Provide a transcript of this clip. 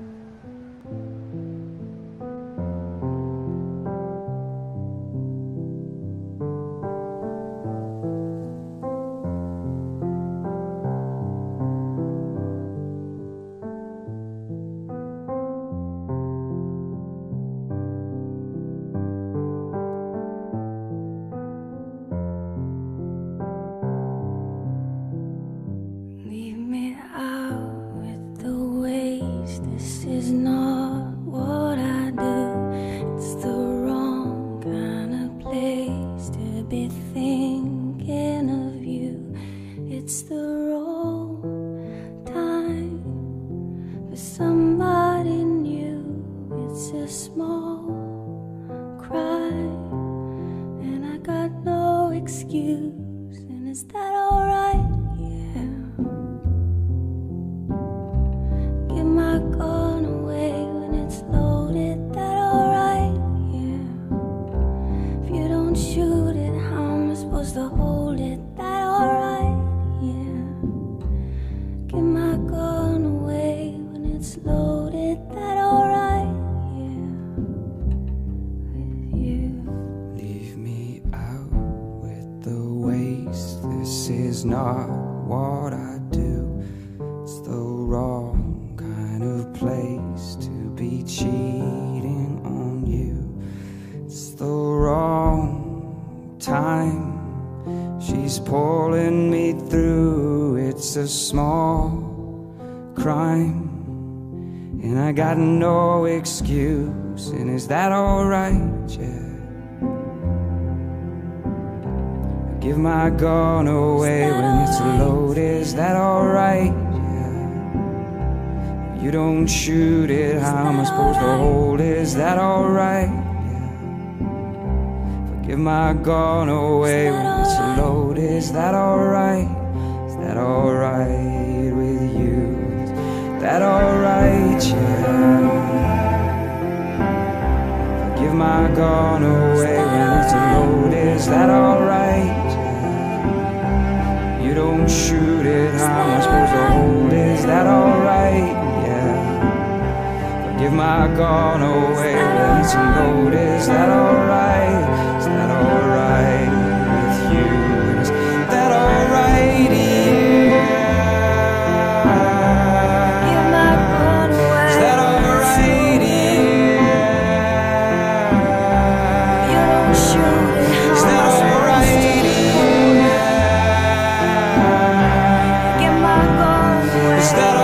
Leave This is not what I do. It's the wrong kind of place to be thinking of you. It's the wrong time for somebody new. It's a small cry, and I got no excuse. And is that alright? This is not what I do. It's the wrong kind of place to be cheating on you. It's the wrong time. She's pulling me through. It's a small crime. And I got no excuse. And is that alright? Yeah. Give my gun away when it's loaded. Is that alright? You don't shoot it, how am I supposed to hold? Is that alright? Give my gun away when it's loaded. Is that alright? Is that alright with you? Is that alright? Yeah. Give my gun away gone away. Well, it's a. Is that alright? Is that alright with you? Is that alright? You're gone away. Is that that. You're gone away. Is that